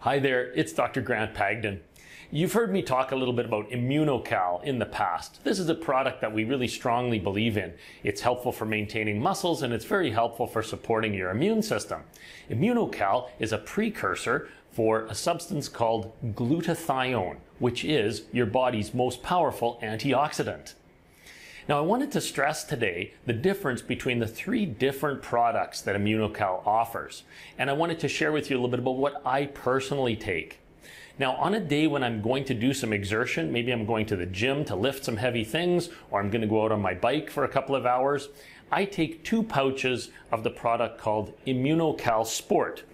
Hi there, it's Dr. Grant Pagdin. You've heard me talk a little bit about Immunocal in the past. This is a product that we really strongly believe in. It's helpful for maintaining muscles and it's very helpful for supporting your immune system. Immunocal is a precursor for a substance called glutathione, which is your body's most powerful antioxidant. Now, I wanted to stress today the difference between the three different products that Immunocal offers. And I wanted to share with you a little bit about what I personally take. Now, on a day when I'm going to do some exertion, maybe I'm going to the gym to lift some heavy things, or I'm going to go out on my bike for a couple of hours, I take two pouches of the product called Immunocal Sport.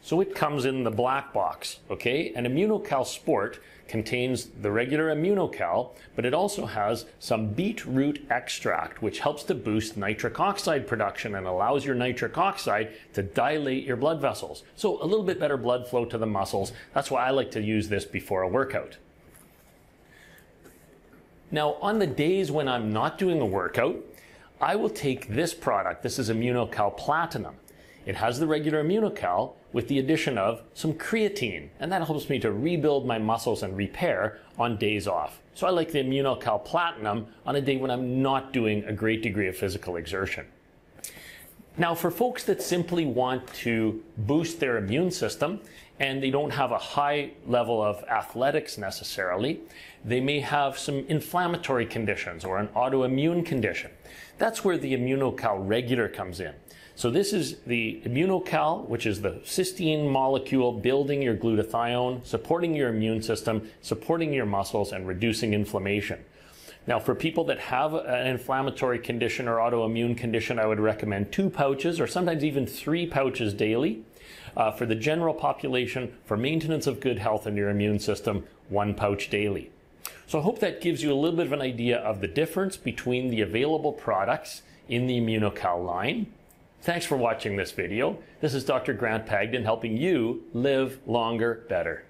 So it comes in the black box, okay? And Immunocal Sport contains the regular Immunocal, but it also has some beetroot extract, which helps to boost nitric oxide production and allows your nitric oxide to dilate your blood vessels. So a little bit better blood flow to the muscles. That's why I like to use this before a workout. Now, on the days when I'm not doing a workout, I will take this product. This is Immunocal Platinum. It has the regular Immunocal with the addition of some creatine, and that helps me to rebuild my muscles and repair on days off. So I like the Immunocal Platinum on a day when I'm not doing a great degree of physical exertion. Now, for folks that simply want to boost their immune system and they don't have a high level of athletics necessarily, they may have some inflammatory conditions or an autoimmune condition. That's where the Immunocal Regular comes in. So this is the Immunocal, which is the cysteine molecule building your glutathione, supporting your immune system, supporting your muscles, and reducing inflammation. Now, for people that have an inflammatory condition or autoimmune condition, I would recommend two pouches or sometimes even three pouches daily. Uh, for the general population, for maintenance of good health in your immune system, one pouch daily. So I hope that gives you a little bit of an idea of the difference between the available products in the Immunocal line. Thanks for watching this video. This is Dr. Grant Pagdin helping you live longer better.